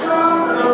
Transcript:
Santo.